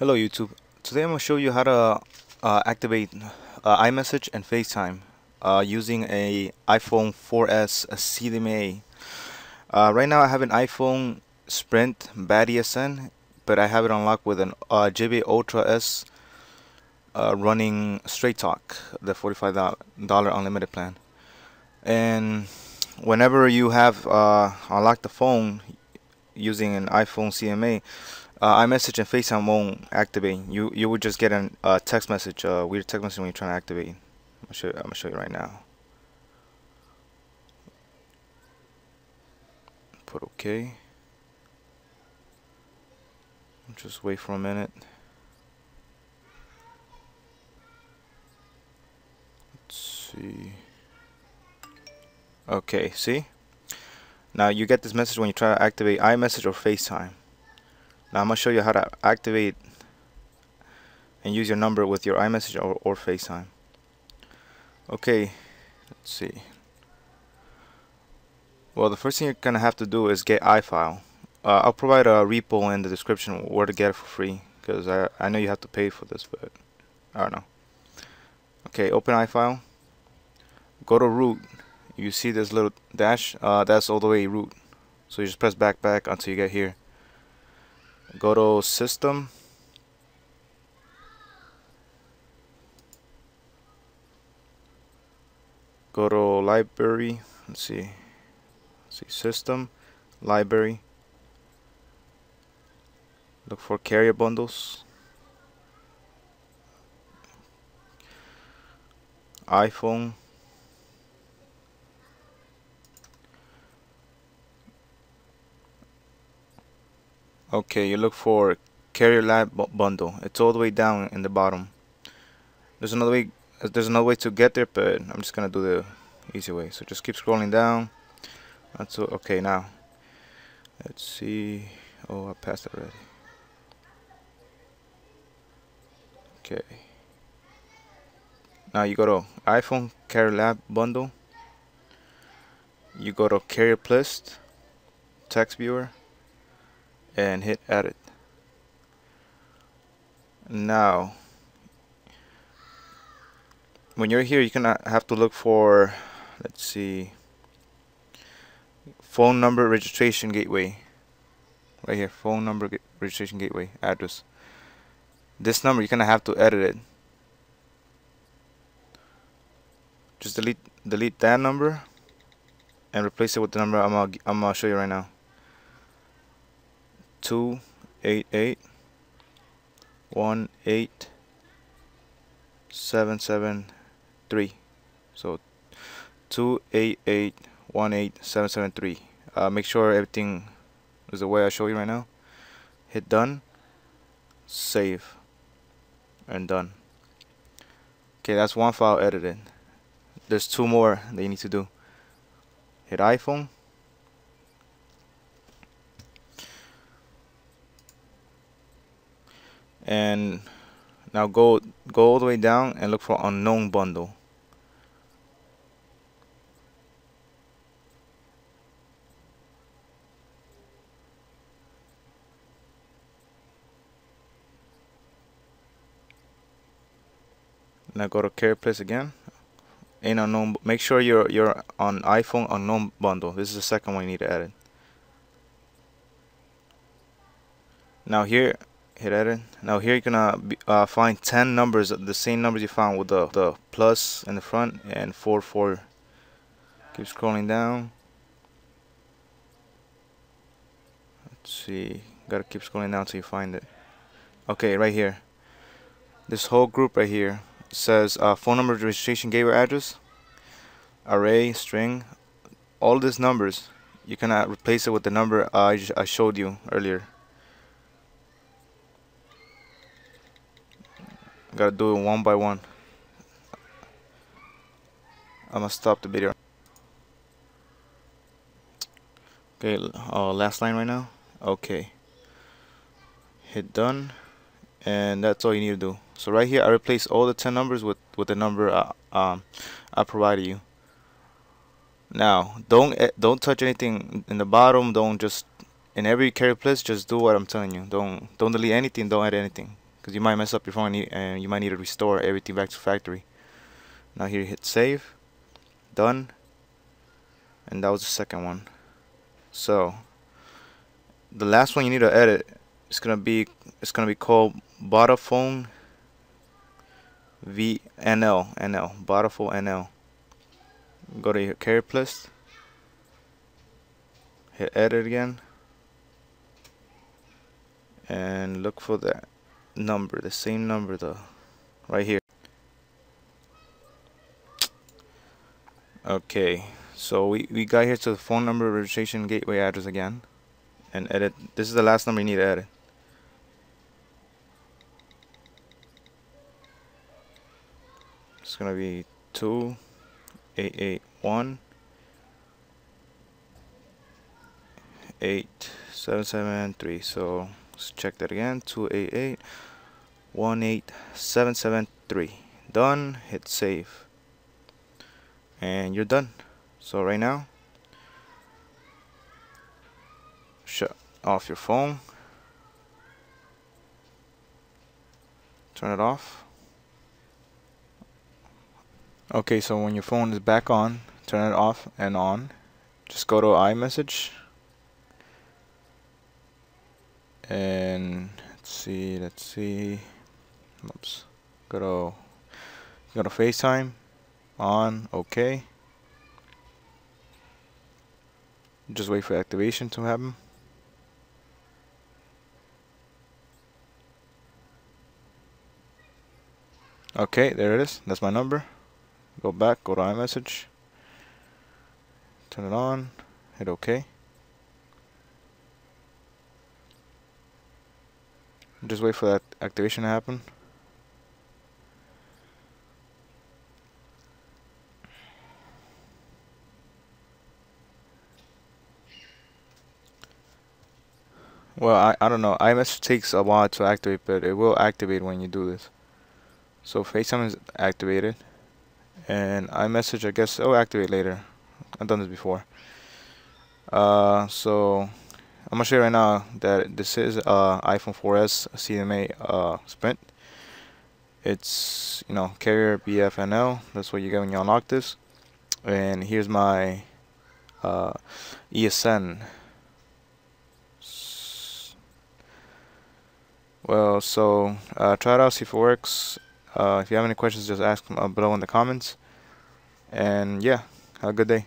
Hello YouTube. Today I'm going to show you how to uh, activate uh, iMessage and FaceTime uh, using a iPhone 4S CDMA. Uh, right now I have an iPhone Sprint Bad ESN, but I have it unlocked with an uh, Gevey Ultra S uh, running Straight Talk, the $45 unlimited plan. And whenever you have unlocked the phone using an iPhone CMA, uh, iMessage and FaceTime won't activate. You you would just get a uh, text message, a uh, weird text message when you're trying to activate. I'm gonna show I'm gonna show you right now. Put OK. Just wait for a minute. Let's see. Okay, see? Now you get this message when you try to activate iMessage or FaceTime. Now I'm going to show you how to activate and use your number with your iMessage or, or FaceTime. Okay, let's see. Well, the first thing you're going to have to do is get iFile. Uh, I'll provide a repo in the description where to get it for free because I, I know you have to pay for this, but I don't know. Okay, open iFile. Go to root. You see this little dash? Uh, that's all the way root. So you just press back back until you get here go to system. Go to library. Let's see. Let's see. System. Library. Look for carrier bundles. iPhone Okay, you look for Carrier Lab bundle. It's all the way down in the bottom. There's another way. Uh, there's another way to get there, but I'm just gonna do the easy way. So just keep scrolling down. That's okay now. Let's see. Oh, I passed already. Okay. Now you go to iPhone Carrier Lab bundle. You go to Carrier plist, text viewer and hit edit. Now when you're here you're gonna uh, have to look for let's see phone number registration gateway. Right here phone number registration gateway address. This number you're gonna have to edit it. Just delete delete that number and replace it with the number I'm gonna, I'm gonna show you right now two eight eight one eight seven seven three. So two eight eight one eight seven seven three. Uh, make sure everything is the way I show you right now. Hit done. Save. And done. Okay that's one file edited. There's two more that you need to do. Hit iPhone and now go go all the way down and look for unknown bundle. Now go to carrier plist again. In unknown make sure you're you're on iPhone unknown bundle. This is the second one you need to edit now here hit edit now here you're gonna be, uh, find 10 numbers the same numbers you found with the, the plus in the front and 4 4 keep scrolling down. Let's see. Gotta keep scrolling down till you find it. Okay right here. This whole group right here says uh, phone number registration gateway address array string. All these numbers you cannot replace it with the number I, I showed you earlier Gotta do it one by one. I'm gonna stop the video. Okay, uh, last line right now. Okay. Hit done, and that's all you need to do. So right here, I replace all the 10 numbers with with the number uh, um, I provided you. Now, don't eh, don't touch anything in the bottom. Don't just in every carrier plist. Just do what I'm telling you. Don't don't delete anything. Don't add anything. Because you might mess up your phone and you might need to restore everything back to factory. Now here hit save. Done. And that was the second one. So the last one you need to edit is gonna be it's gonna be called Vodafone VNL NL Vodafone NL go to your carrier plist. Hit edit again. And look for that number the same number though right here. Okay so we, we got here to the phone number registration gateway address again and edit this is the last number you need to edit. It's gonna be two eight eight one eight seven seven three so let's check that again. 288 18773 done. Hit save. And you're done. So right now shut off your phone. Turn it off. Okay so when your phone is back on turn it off and on. Just go to iMessage and let's see let's see. Oops. Go to go to FaceTime. On okay. Just wait for activation to happen. Okay there it is. That's my number. Go back go to iMessage. Turn it on. Hit OK just wait for that activation to happen. Well I, I don't know. iMessage takes a while to activate but it will activate when you do this. So FaceTime is activated. And iMessage I guess it'll activate later. I've done this before. Uh, so I'm gonna show you right now that this is uh, iPhone 4S CMA uh, Sprint. It's you know carrier BFNL. That's what you get when you unlock this. And here's my uh, ESN. Well, so uh, try it out, see if it works. Uh, if you have any questions, just ask them below in the comments. And yeah, have a good day.